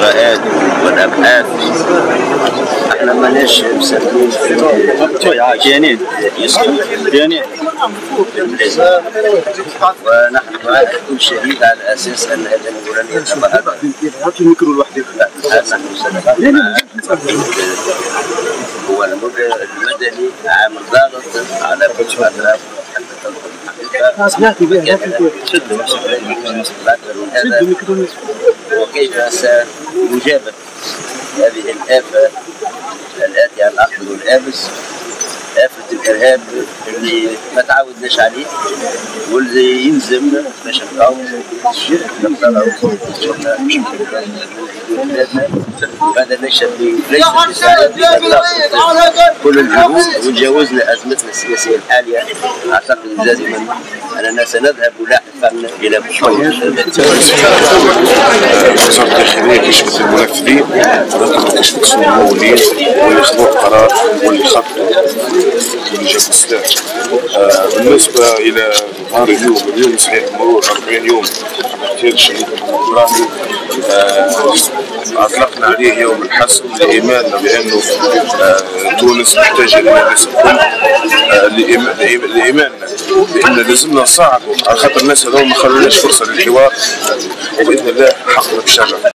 اللقاءات والأبحاث. إحنا ماناش مسمين في كيانين كيانين ونحن كل شهيد على أساس أن هذا النوراني يتبع هات الميكرو لوحدك هو المدني عامل ضاغط على كل الحقيقة سمعت بها هذا وكيف سيجابه هذه الآفة؟ الآتية على العقل والآبس آفة الإرهاب اللي ما تعودناش عليه واللي يلزم باش شفنا مش هذا ليس ليس كل الجهود وتجاوزنا أزمتنا السياسية الحالية. أعتقد لازما أننا سنذهب لاحقا إلى وزارة الداخلية كشفت المنفذين ذكروا كشفت سوء الممولين واللي خذوا القرار واللي خطوا واللي جاب السلاح. آه، بالنسبة إلى نهار اليوم اليوم صحيح مرور 40 يوم اغتيال الشهيد محمد آه، أطلقنا عليه يوم الحسم لإيماننا بأنه آه، تونس محتاجة للناس الكل. آه، لإيم- لإيم- لإيماننا بأن لازمنا نصعدوا على خاطر الناس هذول ما خلوناش فرصة للحوار. وبإذن الله حقنا بالشرف